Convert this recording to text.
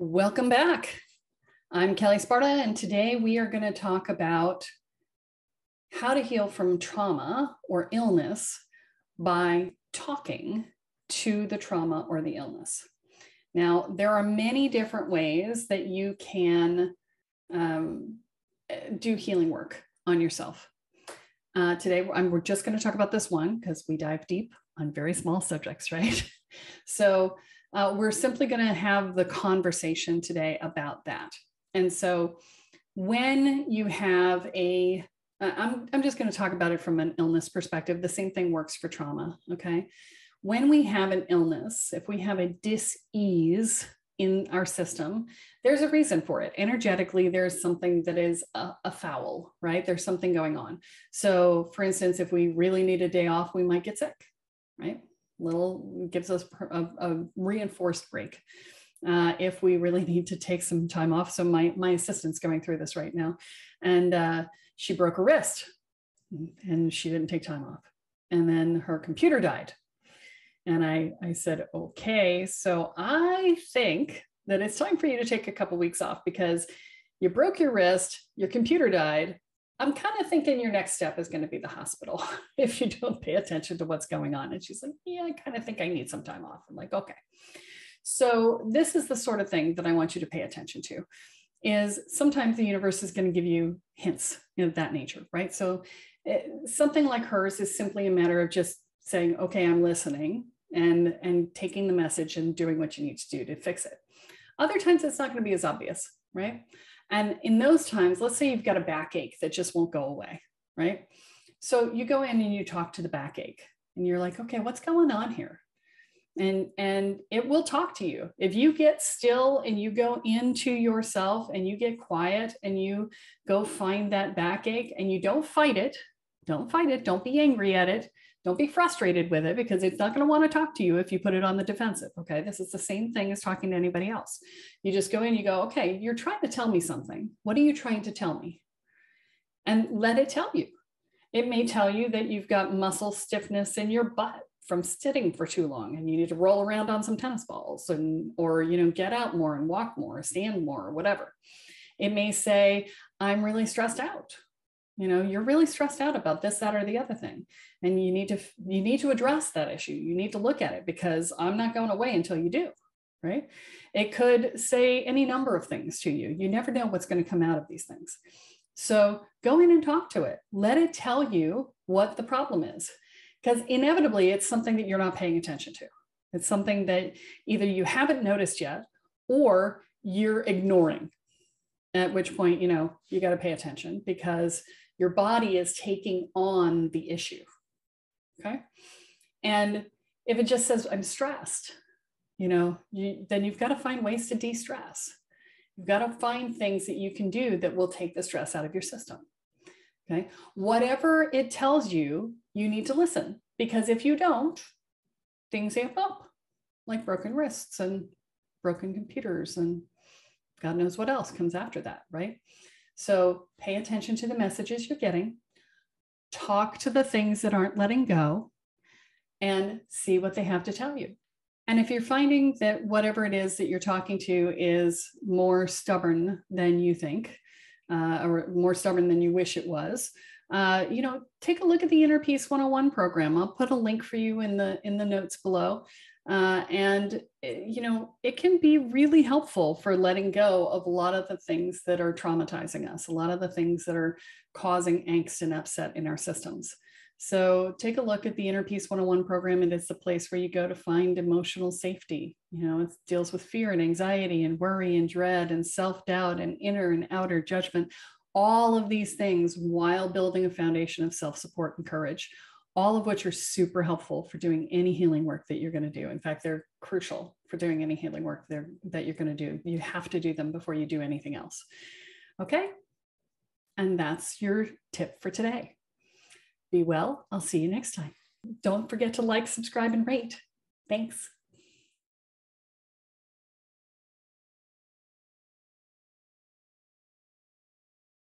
Welcome back. I'm Kelle Sparta, and today we are going to talk about how to heal from trauma or illness by talking to the trauma or the illness. Now, there are many different ways that you can um, do healing work on yourself. Uh, today, I'm, we're just going to talk about this one because we dive deep on very small subjects, right? so, uh, we're simply going to have the conversation today about that. And so, when you have a, uh, I'm, I'm just going to talk about it from an illness perspective. The same thing works for trauma. Okay. When we have an illness, if we have a dis-ease in our system, there's a reason for it. Energetically, there's something that is a, a, foul, right? There's something going on. So, for instance, if we really need a day off, we might get sick, right? Little gives us a, a reinforced break. Uh, if we really need to take some time off. So my my assistant's going through this right now, and uh, she broke her wrist, and she didn't take time off, and then her computer died, and I I said okay, so I think that it's time for you to take a couple weeks off because you broke your wrist, your computer died, I'm kind of thinking your next step is going to be the hospital if you don't pay attention to what's going on. And she's like, Yeah, I kind of think I need some time off. I'm like, Okay. So, this is the sort of thing that I want you to pay attention to is sometimes the universe is going to give you hints of that nature, right? So, it, eh, something like hers is simply a matter of just saying, Okay, I'm listening and and taking the message and doing what you need to do to fix it. Other times it's not going to be as obvious, right? And in those times, let's say you've got a backache that just won't go away, right? So you go in and you talk to the backache and you're like, okay, what's going on here? And, and it will talk to you. If you get still and you go into yourself and you get quiet and you go find that backache and you don't fight it, don't fight it, don't be angry at it, don't be frustrated with it because it's not going to want to talk to you if you put it on the defensive. Okay. This is the same thing as talking to anybody else. You just go in, you go, okay, you're trying to tell me something. What are you trying to tell me? And let it tell you. It may tell you that you've got muscle stiffness in your butt from sitting for too long and you need to roll around on some tennis balls and or you know get out more and walk more stand more or whatever it may say i'm really stressed out you know you're really stressed out about this that or the other thing. And you need to you need to address that issue. You need to look at it because i'm not going away until you do right? It could say any number of things to you. You never know what's going to come out of these things. So go in and talk to it. Let it tell you what the problem is. Because inevitably it's something that you're not paying attention to. It's something that either you haven't noticed yet or you're ignoring at which point you know you got to pay attention because your body is taking on the issue. Okay. And if it just says, I'm stressed, you know, you, then you've got to find ways to de stress. You've got to find things that you can do that will take the stress out of your system. Okay. Whatever it tells you, you need to listen because if you don't, things amp up like broken wrists and broken computers and God knows what else comes after that, right? So pay attention to the messages you're getting, talk to the things that aren't letting go, and see what they have to tell you. And if you're finding that whatever it is that you're talking to is more stubborn than you think, uh, or more stubborn than you wish it was, uh, you know, take a look at the Inner Peace 101 program. I'll put a link for you in the in the notes below. Uh, and, eh, you know, it can be really helpful for letting go of a lot of the things that are traumatizing us, a lot of the things that are causing angst and upset in our systems. So take a look at the Inner Peace 101 program. It is the place where you go to find emotional safety. You know, it deals with fear and anxiety and worry and dread and self doubt and inner and outer judgment, all of these things while building a foundation of self support and courage all of which are super helpful for doing any healing work that you're going to do. In fact, they're crucial for doing any healing work there that you're going to do. You have to do them before you do anything else. Okay. And that's your tip for today. Be well. I'll see you next time. Don't forget to like, subscribe, and rate. Thanks.